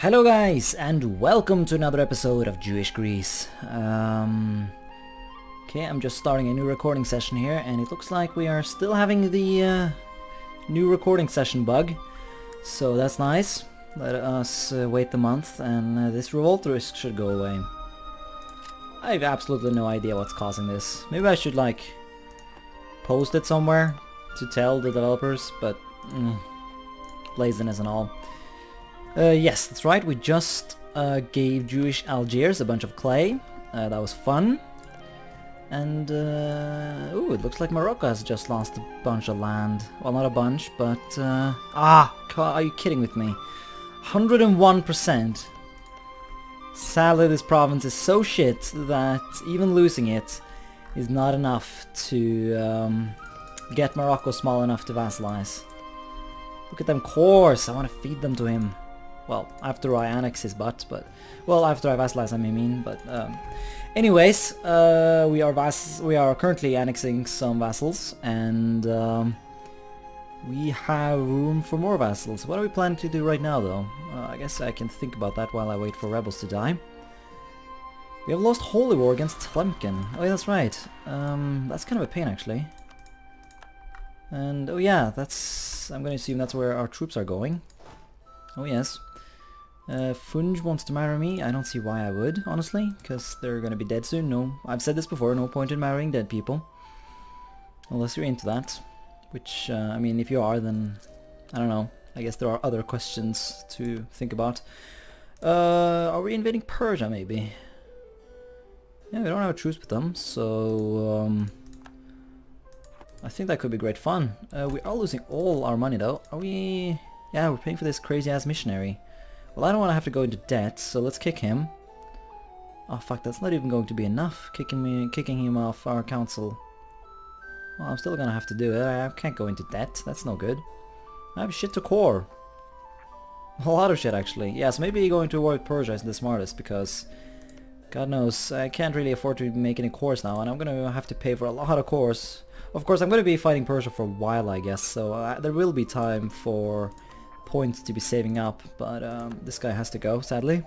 Hello guys and welcome to another episode of Jewish Greece. Um, okay, I'm just starting a new recording session here and it looks like we are still having the uh, new recording session bug. So that's nice. Let us uh, wait the month and uh, this revolt risk should go away. I have absolutely no idea what's causing this. Maybe I should like post it somewhere to tell the developers, but mm, laziness and all. Uh, yes, that's right, we just uh, gave Jewish Algiers a bunch of clay. Uh, that was fun. And, uh, ooh, it looks like Morocco has just lost a bunch of land. Well, not a bunch, but, uh, ah, are you kidding with me? 101%. Sadly, this province is so shit that even losing it is not enough to um, get Morocco small enough to vassalize. Look at them cores, I want to feed them to him. Well, after I annex his butt, but... Well, after I vassalize, him, I mean, but... Um, anyways, uh, we are vass we are currently annexing some vassals, and... Um, we have room for more vassals. What are we planning to do right now, though? Uh, I guess I can think about that while I wait for rebels to die. We have lost Holy War against Tlemcen. Oh yeah, that's right. Um, that's kind of a pain, actually. And, oh yeah, that's... I'm gonna assume that's where our troops are going. Oh yes. Uh, Funj wants to marry me. I don't see why I would, honestly, because they're gonna be dead soon. No, I've said this before, no point in marrying dead people. Unless you're into that. Which, uh, I mean, if you are, then... I don't know. I guess there are other questions to think about. Uh, are we invading Persia, maybe? Yeah, we don't have a truce with them, so... Um, I think that could be great fun. Uh, we are losing all our money, though. Are we... Yeah, we're paying for this crazy-ass missionary. Well, I don't want to have to go into debt, so let's kick him. Oh fuck, that's not even going to be enough, kicking me, kicking him off our council. Well, I'm still gonna have to do it. I can't go into debt. That's no good. I have shit to core. A lot of shit, actually. Yes, maybe going to war with Persia is the smartest, because... God knows, I can't really afford to make any cores now, and I'm gonna have to pay for a lot of cores. Of course, I'm gonna be fighting Persia for a while, I guess, so uh, there will be time for points to be saving up, but um, this guy has to go, sadly.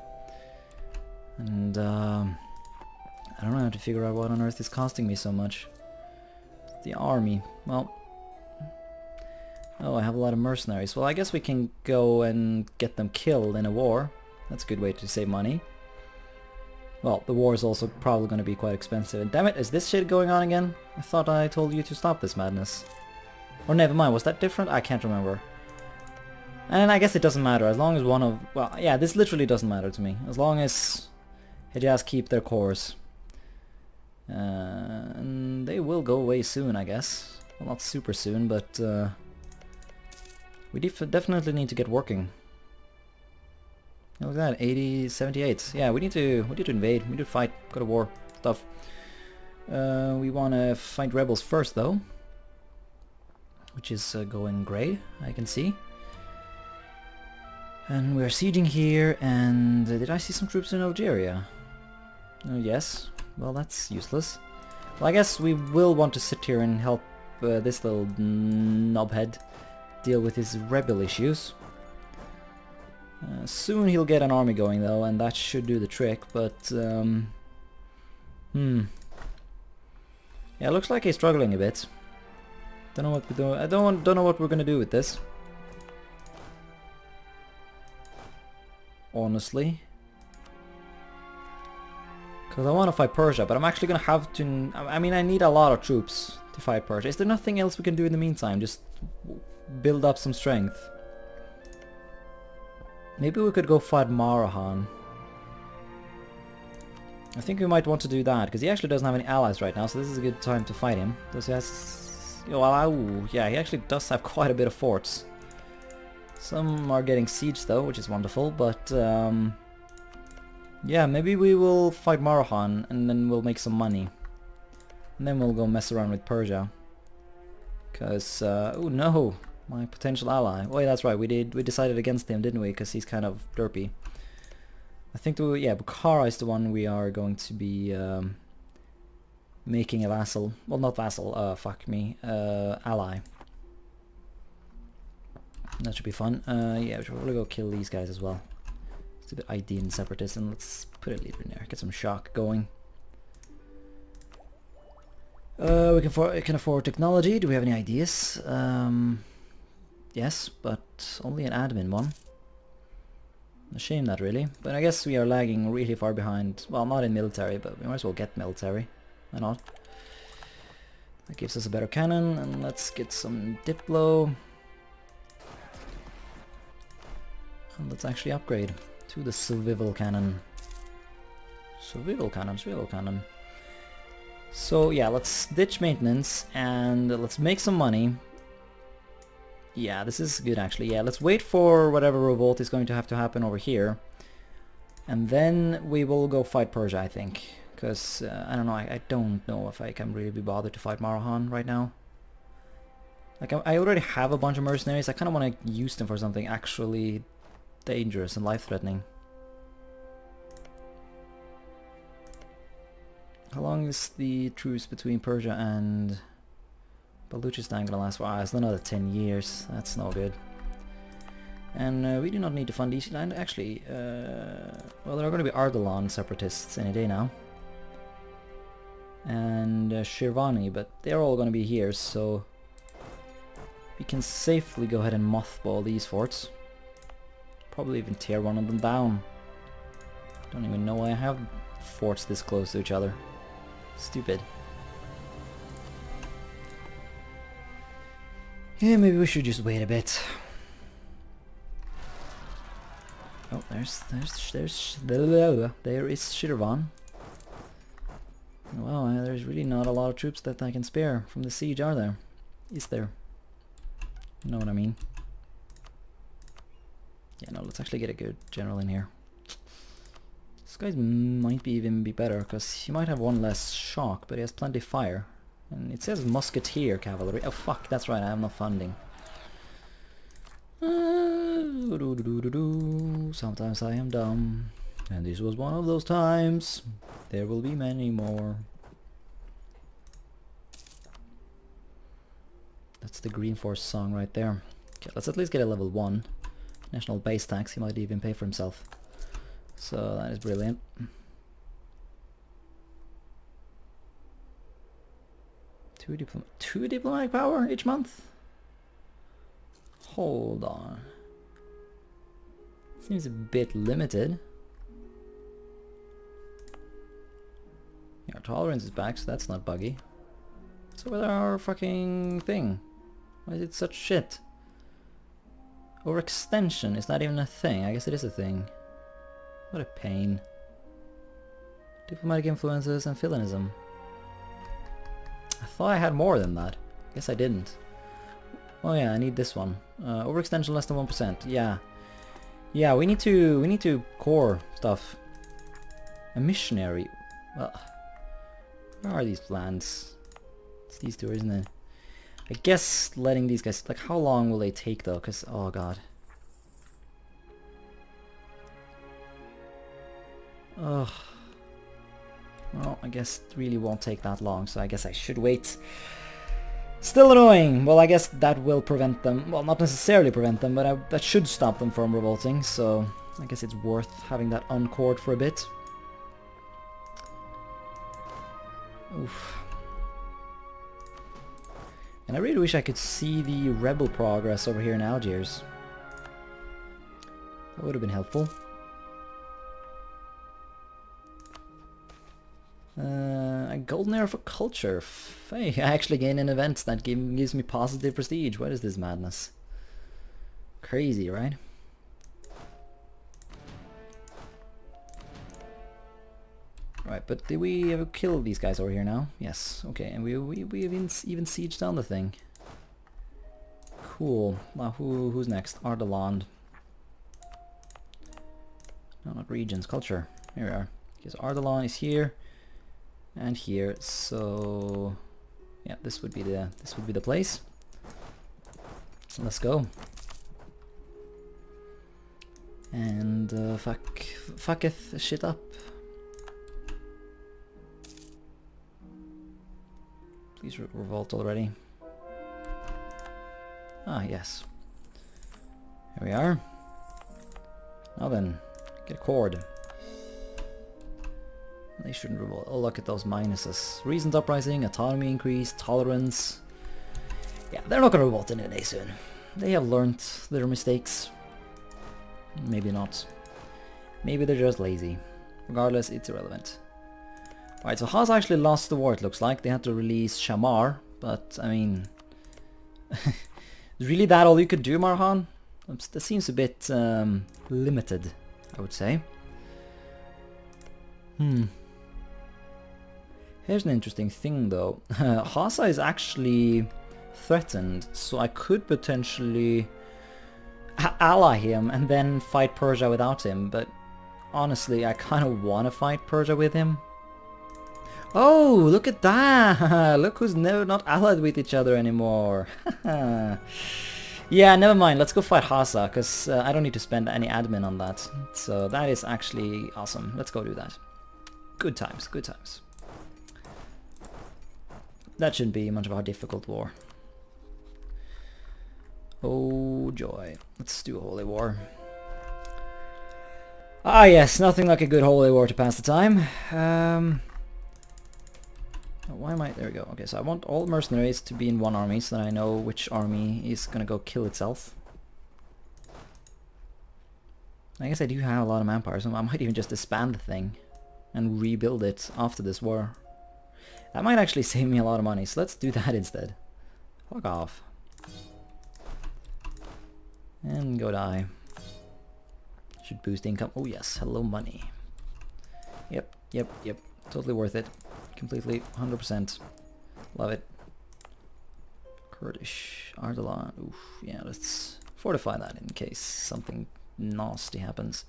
And um, I don't know how to figure out what on earth is costing me so much. The army, well... Oh, I have a lot of mercenaries. Well, I guess we can go and get them killed in a war. That's a good way to save money. Well, the war is also probably going to be quite expensive. And damn it, is this shit going on again? I thought I told you to stop this madness. Or never mind, was that different? I can't remember. And I guess it doesn't matter, as long as one of... Well, yeah, this literally doesn't matter to me. As long as Hejaz keep their cores. Uh, and they will go away soon, I guess. Well, not super soon, but... Uh, we def definitely need to get working. Look at that, 80, 78. Yeah, we need to we need to invade, we need to fight, go to war, stuff. Uh, we want to fight rebels first, though. Which is uh, going great, I can see. And we're sieging here, and uh, did I see some troops in Algeria? Oh, yes. Well, that's useless. Well, I guess we will want to sit here and help uh, this little knobhead deal with his rebel issues. Uh, soon he'll get an army going, though, and that should do the trick, but... Um, hmm. Yeah, looks like he's struggling a bit. Don't know what we do. I don't don't know what we're gonna do with this. Honestly. Because I want to fight Persia, but I'm actually going to have to... I mean, I need a lot of troops to fight Persia. Is there nothing else we can do in the meantime? Just build up some strength. Maybe we could go fight Marahan. I think we might want to do that, because he actually doesn't have any allies right now, so this is a good time to fight him. Does he has... Well, oh, yeah, he actually does have quite a bit of forts. Some are getting siege though, which is wonderful, but um, yeah, maybe we will fight Marahan and then we'll make some money. And then we'll go mess around with Persia. Cause, uh, oh no, my potential ally. Oh yeah, that's right, we did, we decided against him, didn't we? Because he's kind of derpy. I think, the, yeah, Bukhara is the one we are going to be um, making a vassal. Well, not vassal, uh, fuck me, uh, ally. That should be fun. Uh, yeah, we should probably go kill these guys as well. Stupid ID and separatist, and let's put a leader in there. Get some shock going. Uh, we can, can afford technology. Do we have any ideas? Um, yes, but only an admin one. A shame that really, but I guess we are lagging really far behind. Well, not in military, but we might as well get military. Why not? That gives us a better cannon, and let's get some Diplo. Let's actually upgrade to the swivel cannon. Swivel cannon, swivel cannon. So yeah, let's ditch maintenance and let's make some money. Yeah, this is good actually. Yeah, let's wait for whatever revolt is going to have to happen over here. And then we will go fight Persia, I think. Because, uh, I don't know, I, I, don't know if I can really be bothered to fight Marahan right now. Like, I, I already have a bunch of mercenaries. I kind of want to use them for something actually dangerous and life-threatening. How long is the truce between Persia and Baluchistan gonna last for? Ah, it's another 10 years. That's no good. And uh, we do not need to fund East Land. Actually, uh, well, there are going to be Ardalan separatists any day now. And uh, Shirvani, but they're all going to be here, so we can safely go ahead and mothball these forts. Probably even tear one of them down. Don't even know why I have forts this close to each other. Stupid. Yeah, maybe we should just wait a bit. Oh, there's, there's, there's, there is Shirvan. Wow, uh, there's really not a lot of troops that I can spare from the siege, are there? Is there? You know what I mean? Yeah, no, let's actually get a good general in here. This guy might be even be better, because he might have one less shock, but he has plenty of fire. And it says musketeer cavalry. Oh fuck, that's right, I have no funding. Uh, Sometimes I am dumb. And this was one of those times. There will be many more. That's the GreenFors song right there. Okay, let's at least get a level 1. National base tax, he might even pay for himself. So that is brilliant. Two, diplom two diplomatic power each month? Hold on. Seems a bit limited. Our tolerance is back, so that's not buggy. So with our fucking thing? Why is it such shit? Overextension is not even a thing. I guess it is a thing. What a pain. Diplomatic influences and Philinism. I thought I had more than that. Guess I didn't. Oh yeah, I need this one. Uh, overextension less than 1%. Yeah. Yeah, we need to we need to core stuff. A missionary. Well, where are these lands? It's these two, isn't it? I guess letting these guys... Like, how long will they take, though? Because, oh god. Ugh. Well, I guess it really won't take that long, so I guess I should wait. Still annoying. Well, I guess that will prevent them. Well, not necessarily prevent them, but I, that should stop them from revolting, so I guess it's worth having that uncored for a bit. Oof. And I really wish I could see the rebel progress over here in Algiers. That would have been helpful. Uh, a golden era for culture. Hey, I actually gain an event that give, gives me positive prestige. What is this madness? Crazy, right? Right, but did we ever kill these guys over here now? Yes, okay, and we, we, we even, even sieged down the thing. Cool. Now, who, who's next? Ardalan. No, not regions, culture. Here we are. Because Ardalan is here and here, so yeah, this would be the this would be the place. Let's go. And uh, fuck, fucketh shit up. Please re revolt already. Ah, yes. Here we are. Now then, Get a cord. They shouldn't revolt. Oh, look at those minuses. Reasons uprising, autonomy increase, tolerance. Yeah, they're not gonna revolt any day soon. They have learned their mistakes. Maybe not. Maybe they're just lazy. Regardless, it's irrelevant. Alright, so Hasa actually lost the war it looks like. They had to release Shammar, but I mean... Is really that all you could do, Marhan? That seems a bit um, limited, I would say. Hmm. Here's an interesting thing though. Hasa is actually threatened, so I could potentially ally him and then fight Persia without him, but honestly I kind of want to fight Persia with him. Oh, look at that! look who's never not allied with each other anymore. yeah, never mind. Let's go fight Hasa, because uh, I don't need to spend any admin on that. So that is actually awesome. Let's go do that. Good times, good times. That shouldn't be much of a difficult war. Oh joy. Let's do a holy war. Ah yes, nothing like a good holy war to pass the time. Um, why am I... There we go. Okay, so I want all mercenaries to be in one army so that I know which army is gonna go kill itself. I guess I do have a lot of manpower, so I might even just disband the thing and rebuild it after this war. That might actually save me a lot of money, so let's do that instead. Fuck off. And go die. Should boost income. Oh yes, hello money. Yep, yep, yep. Totally worth it. Completely, 100%. Love it. Kurdish, Ardalan. Oof, yeah, let's fortify that in case something nasty happens.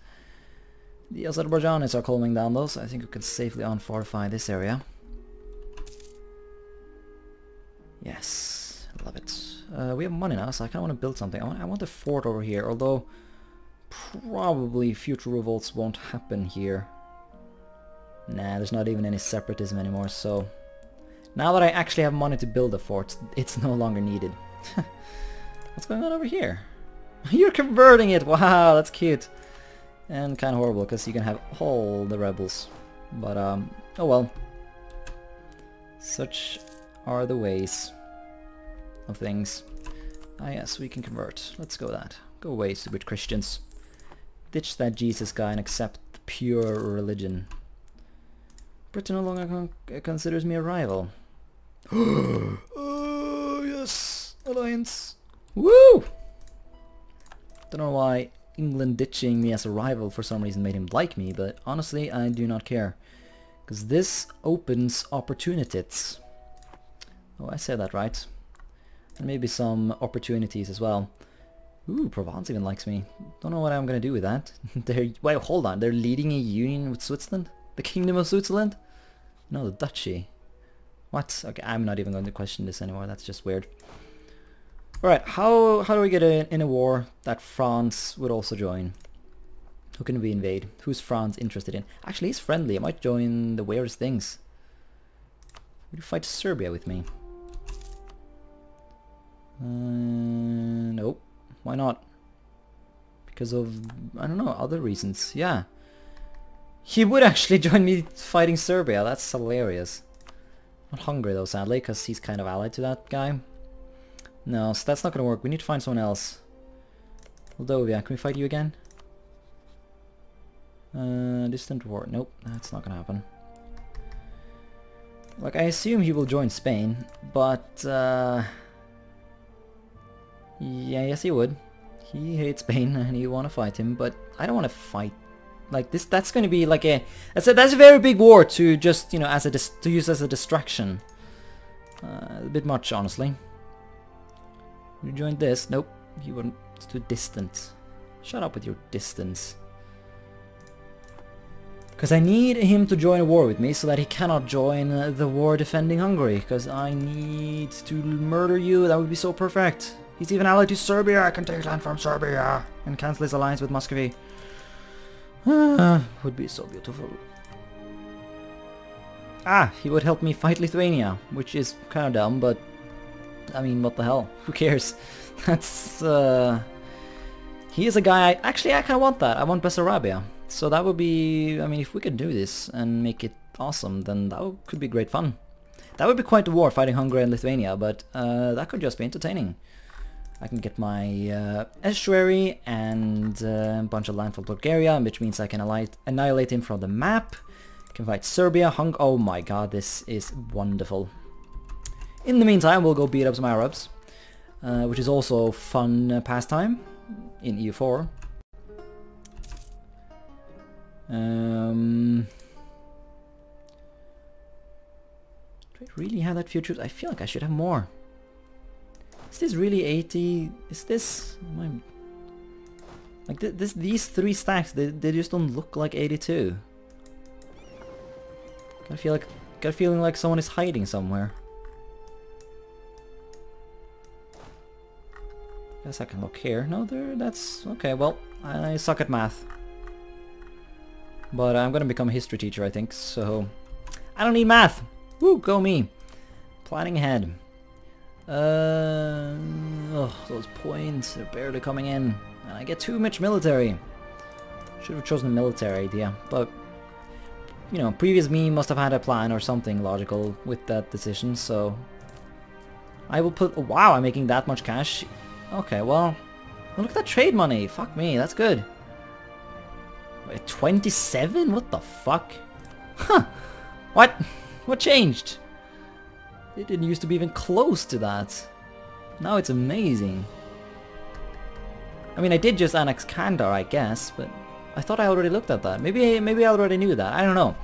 The Azerbaijanis are calming down though, so I think we can safely unfortify this area. Yes, love it. Uh, we have money now, so I kind of want to build something. I want, I want a fort over here, although probably future revolts won't happen here. Nah, there's not even any separatism anymore, so... Now that I actually have money to build a fort, it's no longer needed. What's going on over here? You're converting it! Wow, that's cute. And kind of horrible, because you can have all the rebels. But, um, oh well. Such are the ways of things. Ah yes, we can convert. Let's go that. Go away, stupid Christians. Ditch that Jesus guy and accept the pure religion. Britain no longer con considers me a rival. oh yes, alliance. Woo! Don't know why England ditching me as a rival for some reason made him like me, but honestly I do not care. Because this opens opportunities. Oh, I said that right. And maybe some opportunities as well. Ooh, Provence even likes me. Don't know what I'm gonna do with that. they're wait, hold on. They're leading a union with Switzerland? The Kingdom of Switzerland? No, the Duchy. What? Okay, I'm not even going to question this anymore. That's just weird. Alright, how how do we get in, in a war that France would also join? Who can we invade? Who's France interested in? Actually, he's friendly. I might join the weirdest things. Would you fight Serbia with me? Uh, nope. Why not? Because of, I don't know, other reasons. Yeah. He would actually join me fighting Serbia. That's hilarious. Not Hungary though, sadly, because he's kind of allied to that guy. No, so that's not to work. We need to find someone else. Moldovia, can we fight you again? Uh, distant war. Nope, that's not to happen. Like, I assume he will join Spain, but, uh... Yeah, yes he would. He hates Spain and you want to fight him, but I don't want to fight like this. That's going to be like a that's a that's a very big war to just you know as a to use as a distraction. Uh, a bit much, honestly. You joined this? Nope. You were it's too distant. Shut up with your distance. Because I need him to join a war with me so that he cannot join uh, the war defending Hungary. Because I need to murder you. That would be so perfect. He's even allied to Serbia. I can take land from Serbia and cancel his alliance with Muscovy. Ah, would be so beautiful. Ah, he would help me fight Lithuania, which is kind of dumb, but I mean, what the hell? Who cares? That's, uh... He is a guy I... Actually, I kind of want that. I want Bessarabia. So that would be, I mean, if we could do this and make it awesome, then that would, could be great fun. That would be quite a war fighting Hungary and Lithuania, but uh, that could just be entertaining. I can get my uh, estuary and uh, a bunch of land for Bulgaria, which means I can annihilate him from the map. I can fight Serbia, Hung. Oh my god, this is wonderful. In the meantime, we'll go beat up some Arabs, uh, which is also fun uh, pastime in EU4. Um, do I really have that few troops? I feel like I should have more. Is this really 80? Is this... Oh I, like th this, these three stacks, they, they just don't look like 82. I feel like, got a feeling like someone is hiding somewhere. Guess I can look here. No, there. That's okay. Well, I suck at math, but I'm gonna become a history teacher, I think. So I don't need math. Woo, go me. Planning ahead. Uh, oh, those points, they're barely coming in. And I get too much military. Should have chosen a military idea, but... You know, previous me must have had a plan or something logical with that decision, so... I will put... Oh, wow, I'm making that much cash. Okay, well... Look at that trade money! Fuck me, that's good. Wait, 27? What the fuck? Huh! What? What changed? It didn't used to be even close to that. Now it's amazing. I mean, I did just annex Kandar, I guess, but I thought I already looked at that. Maybe, maybe I already knew that. I don't know.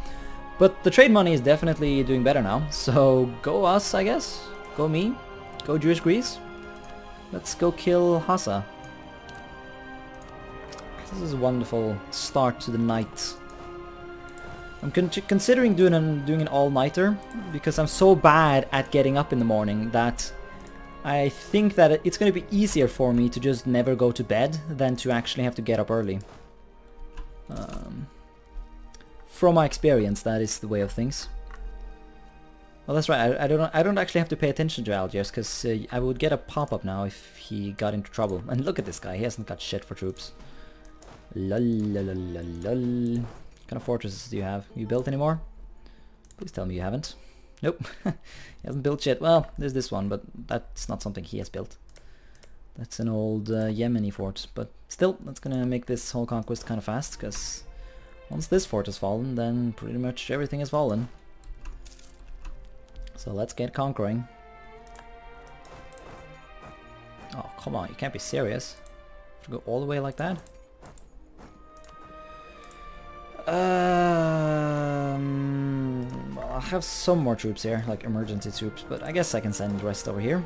But the trade money is definitely doing better now. So go us, I guess. Go me. Go Jewish Greece. Let's go kill Hasa. This is a wonderful start to the night. I'm con considering doing an, doing an all-nighter because I'm so bad at getting up in the morning that I think that it's going to be easier for me to just never go to bed than to actually have to get up early. Um, from my experience, that is the way of things. Well, that's right. I, I don't. I don't actually have to pay attention to Algiers because uh, I would get a pop-up now if he got into trouble. And look at this guy. He hasn't got shit for troops. Lol, lol, lol, lol kind of fortresses do you have? You built any more? Please tell me you haven't. Nope. he hasn't built shit. Well, there's this one, but that's not something he has built. That's an old uh, Yemeni fort, but still, that's gonna make this whole conquest kind of fast, because once this fort has fallen, then pretty much everything has fallen. So let's get conquering. Oh, come on, you can't be serious. Have To go all the way like that? Um, I have some more troops here, like emergency troops, but I guess I can send the rest over here.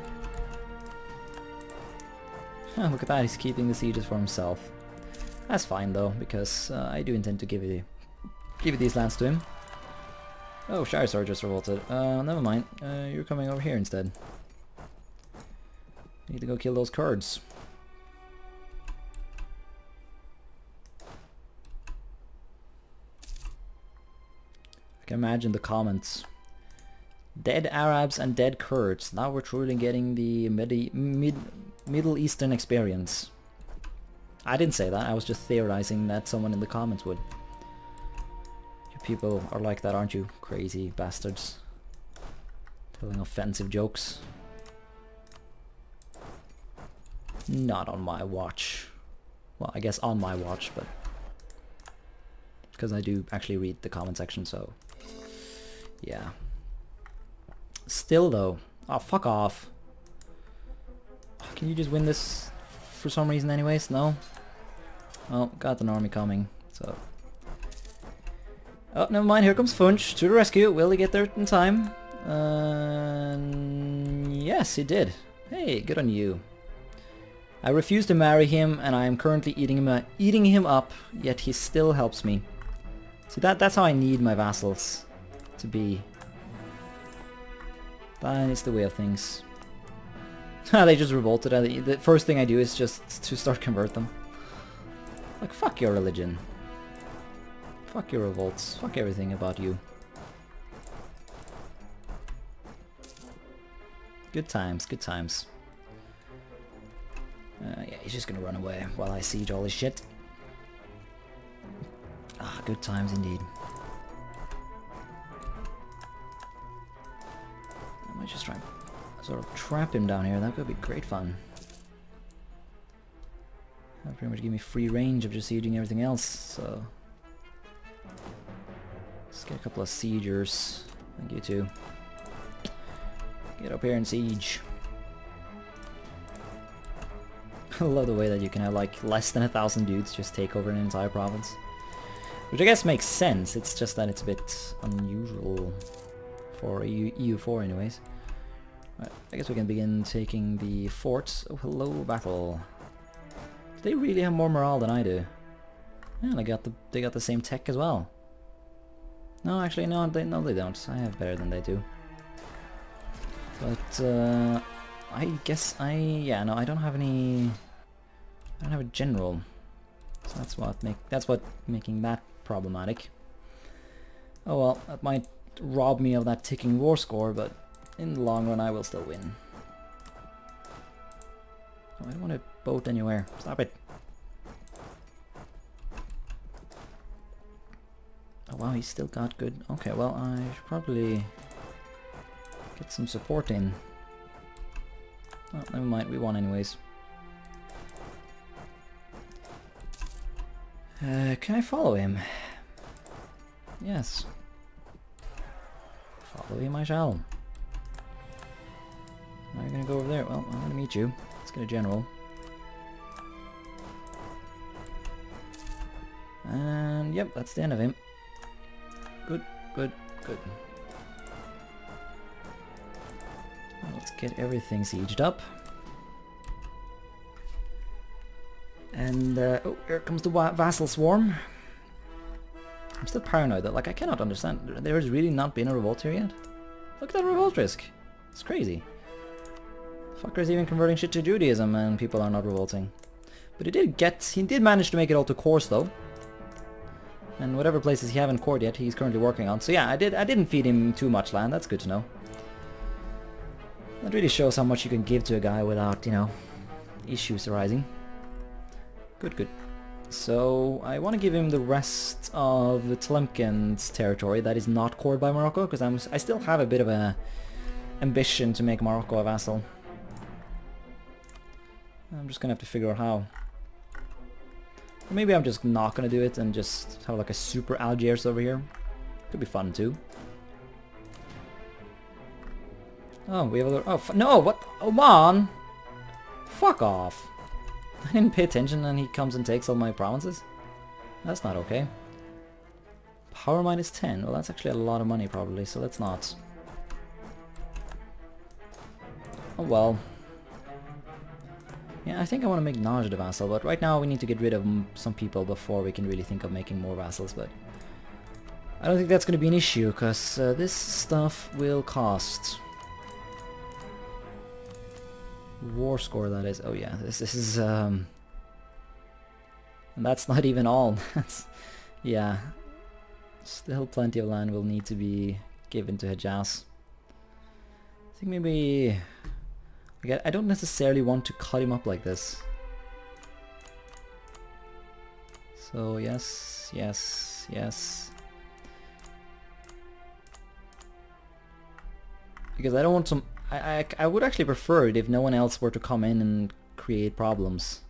look at that, he's keeping the sieges for himself. That's fine though, because uh, I do intend to give you, give these lands to him. Oh, Shire just revolted. Uh, never mind. Uh, you're coming over here instead. Need to go kill those Kurds. Imagine the comments. Dead Arabs and dead Kurds. Now we're truly getting the mid Middle Eastern experience. I didn't say that, I was just theorizing that someone in the comments would. You people are like that, aren't you? Crazy bastards. Telling offensive jokes. Not on my watch. Well, I guess on my watch, but... Because I do actually read the comment section, so yeah. Still though. Oh, fuck off. Can you just win this for some reason anyways? No? Oh, got an army coming, so... Oh, never mind, here comes Funj to the rescue. Will he get there in time? Uh, yes, he did. Hey, good on you. I refuse to marry him, and I am currently eating him, uh, eating him up, yet he still helps me. See, that, that's how I need my vassals to be. But it's the way of things. they just revolted. The first thing I do is just to start convert them. Like, fuck your religion. Fuck your revolts. Fuck everything about you. Good times, good times. Uh, yeah, he's just gonna run away while I siege all his shit. Ah, good times indeed. Sort of trap him down here. That could be great fun. That pretty much give me free range of just sieging everything else, so... Let's get a couple of siegers. Thank you too. Get up here and siege. I love the way that you can have like less than a thousand dudes just take over an entire province. Which I guess makes sense, it's just that it's a bit unusual for EU4 anyways. Right, I guess we can begin taking the forts. Oh, hello, battle. They really have more morale than I do. Yeah, they got the they got the same tech as well. No, actually, no, they no they don't. I have better than they do. But uh, I guess I yeah no I don't have any. I don't have a general, so that's what make that's what making that problematic. Oh well, that might rob me of that ticking war score, but in the long run I will still win. Oh, I don't want to boat anywhere. Stop it. Oh wow, he's still got good... Okay, well, I should probably get some support in. Oh, never mind, we won anyways. Uh, can I follow him? Yes. Follow him I shall. Now you're gonna go over there. Well, I'm gonna meet you. Let's get a general. And yep, that's the end of him. Good, good, good. Let's get everything sieged up. And, uh, oh, here comes the vassal swarm. I'm still paranoid that, like, I cannot understand. There has really not been a revolt here yet. Look at that revolt risk. It's crazy. Fucker's even converting shit to Judaism and people are not revolting. But he did get, he did manage to make it all to course though. And whatever places he haven't cored yet, he's currently working on. So yeah, I did I didn't feed him too much land, that's good to know. That really shows how much you can give to a guy without, you know, issues arising. Good, good. So I want to give him the rest of the Tlemcen's territory that is not cored by Morocco, because I'm I still have a bit of a ambition to make Morocco a vassal. I'm just gonna have to figure out how. Or maybe I'm just not gonna do it and just have like a super Algiers over here. Could be fun too. Oh, we have a Oh, no, what? Oh, Oman! Fuck off. I didn't pay attention and he comes and takes all my provinces? That's not okay. Power minus 10. Well, that's actually a lot of money probably, so let's not. Oh well. Yeah, I think I want to make Najd the vassal, but right now we need to get rid of some people before we can really think of making more vassals, but... I don't think that's going to be an issue, because uh, this stuff will cost. War score, that is. Oh yeah, this, this is... um. And that's not even all. that's... Yeah. Still plenty of land will need to be given to Hejaz. I think maybe... I don't necessarily want to cut him up like this. So yes, yes, yes. Because I don't want some... I, I, I would actually prefer it if no one else were to come in and create problems.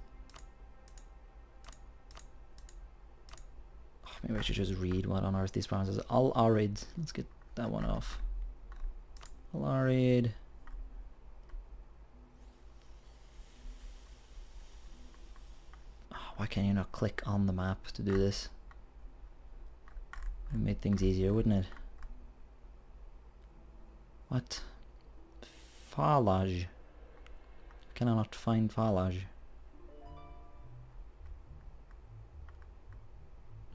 Oh, maybe I should just read what on earth these promises. Al Arid. Let's get that one off. Al Why can you not click on the map to do this? It made things easier, wouldn't it? What? Falaj. Can I not find Falaj?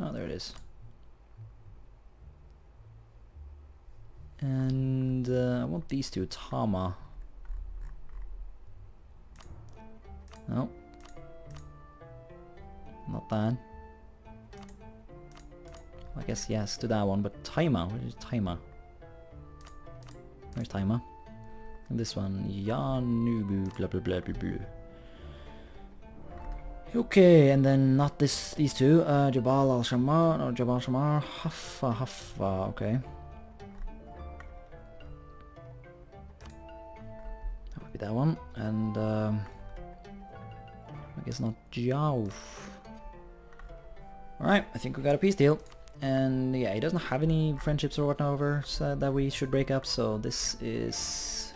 Oh, there it is. And uh, I want these two, Tama. No, not bad. I guess yes to that one, but timer, where is timer? Where's timer? And this one, Yanubu, blah blah blah blah blah. Okay, and then not this these two. Uh, Jabal al Shammar or Jabal Shammar. Haffa Haffa. Okay. That would be that one, and um, I guess not Jauf. All right, I think we got a peace deal. And yeah, he doesn't have any friendships or whatever so that we should break up, so this is...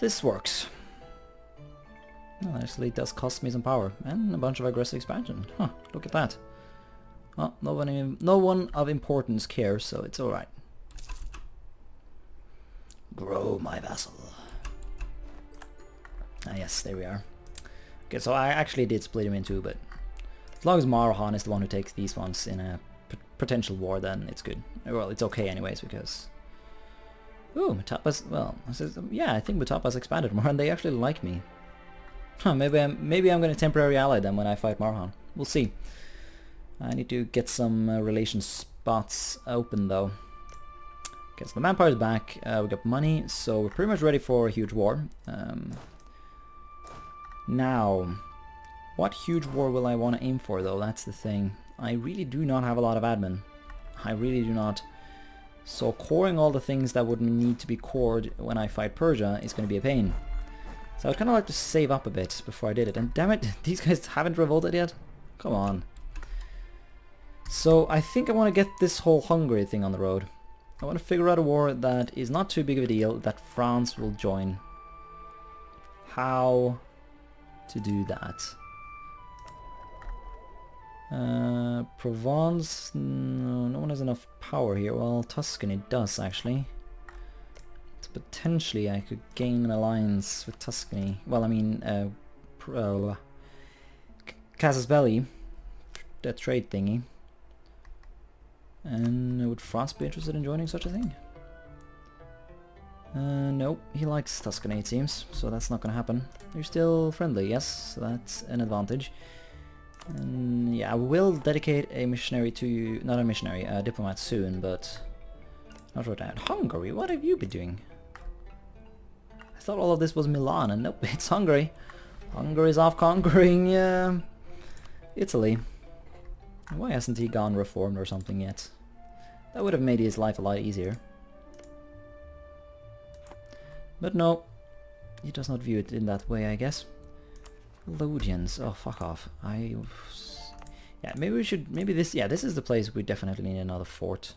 This works. Well, actually it does cost me some power, and a bunch of aggressive expansion. Huh, look at that. Well, no one, no one of importance cares, so it's alright. Grow my vassal. Ah yes, there we are. Okay, so I actually did split him in two, but as long as Marhan is the one who takes these ones in a potential war, then it's good. Well, it's okay anyways, because... Ooh, Matapas, well, yeah, I think Matapas expanded more, and they actually like me. Huh, maybe I'm, maybe I'm gonna temporary ally them when I fight Marhan. We'll see. I need to get some uh, relation spots open, though. Okay, so the manpower's back, uh, we got money, so we're pretty much ready for a huge war. Um, now, what huge war will I want to aim for though? That's the thing. I really do not have a lot of admin. I really do not. So coring all the things that would need to be cored when I fight Persia is going to be a pain. So I'd kind of like to save up a bit before I did it. And damn it, these guys haven't revolted yet? Come on. So I think I want to get this whole Hungary thing on the road. I want to figure out a war that is not too big of a deal that France will join. How to do that? Uh, Provence, no, no one has enough power here. Well, Tuscany does actually. So potentially I could gain an alliance with Tuscany. Well, I mean, uh, uh, Casus Belli, that trade thingy. And would France be interested in joining such a thing? Uh, nope, he likes Tuscany it seems, so that's not gonna happen. You're still friendly, yes, so that's an advantage. And yeah, I will dedicate a missionary to you, not a missionary, a diplomat soon, but not right now. Hungary, what have you been doing? I thought all of this was Milan, and nope, it's Hungary. Hungary's off conquering uh, Italy. Why hasn't he gone reformed or something yet? That would have made his life a lot easier. But no, he does not view it in that way, I guess. Lodians. Oh, fuck off. I... Yeah, maybe we should... Maybe this... Yeah, this is the place we definitely need another fort.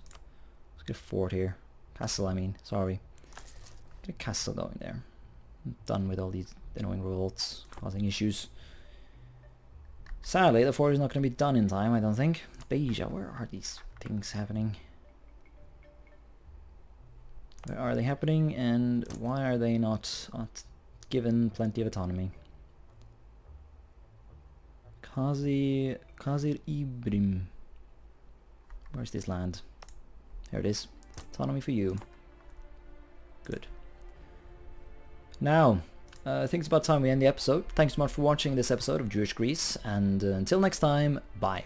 Let's get a fort here. Castle, I mean. Sorry. Get a castle going there. I'm done with all these annoying revolts causing issues. Sadly, the fort is not going to be done in time, I don't think. Beja, where are these things happening? Where are they happening and why are they not, not given plenty of autonomy? Kazi, Qasr Ibrim. Where's this land? There it is. Autonomy for you. Good. Now, uh, I think it's about time we end the episode. Thanks so much for watching this episode of Jewish Greece, and uh, until next time, bye.